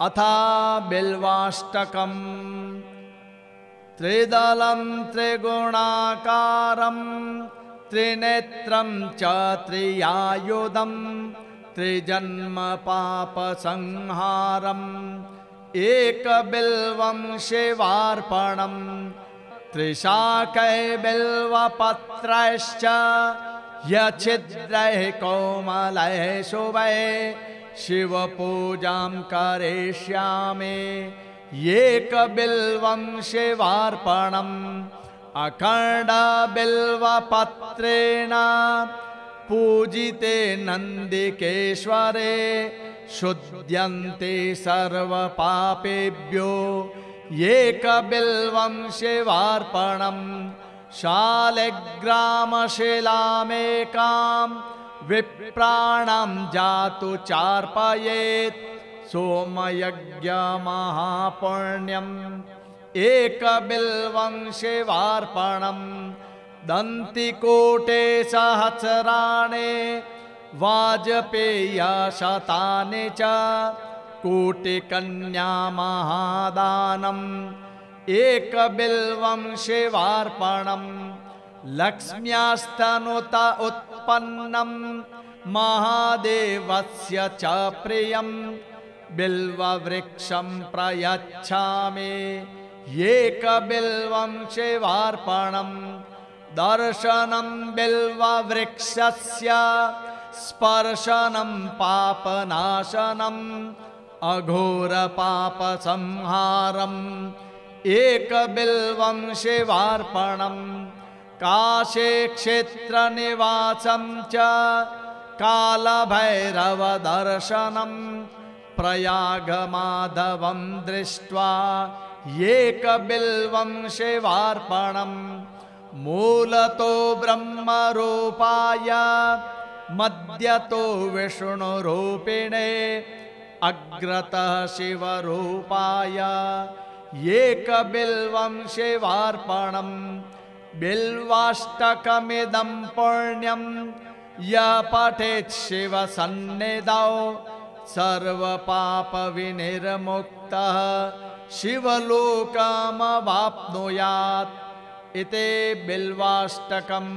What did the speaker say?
अथा बिल्वाष्टकम्। त्रिदलं त्रिगुणाकारं त्रिनेत्रं च त्रियायुधम् त्रिजन्मपापसंहारम्। एकबिल्वं शिवार्पणम् त्रिशाकैबिल्वपत्रैश्च यच्छिद्रैः कोमलैः शुभै शिवपूजां करिष्यामि। एकबिल्वं शिवार्पणम् अखण्डबिल्वपत्रेण। पूजिते नन्दिकेश्वरे शुद्ध्यन्ते सर्वपापेभ्यो। एकबिल्वं शिवार्पणम् शालिग्रामशिलामेकां विप्राणां जातु चार्पयेत् सोमयज्ञमहापुण्यम् एकबिल्वं शिवार्पणम् दन्तिकोटे सहस्राणि वाजपेयशतानि च कोटिकन्यामहादानम् एकबिल्वं शिवार्पणम् लक्ष्म्यास्तनुत उत्पन्नं महादेवस्य च प्रियं बिल्ववृक्षं प्रयच्छामि। एकबिल्वं शिवार्पणम्। दर्शनं बिल्ववृक्षस्य। स्पर्शनं पापनाशनम्। अघोरपापसंहारम्। एकबिल्वं शिवार्पणम्। काशे क्षेत्रनिवासं च कालभैरवदर्शनम् प्रयागमाधवं दृष्ट्वा एकबिल्वं शिवार्पणम् मूलतो ब्रह्मरूपाय मध्यतो विष्णुरूपिणे अग्रतः शिवरूपाय एकबिल्वं शिवार्पणम् बिल्वाष्टकमिदं पुण्यं य पठेत् शिवसन्निधौ सर्वपापविनिर्मुक्तः शिवलोकमवाप्नुयात् इति बिल्वाष्टकम्।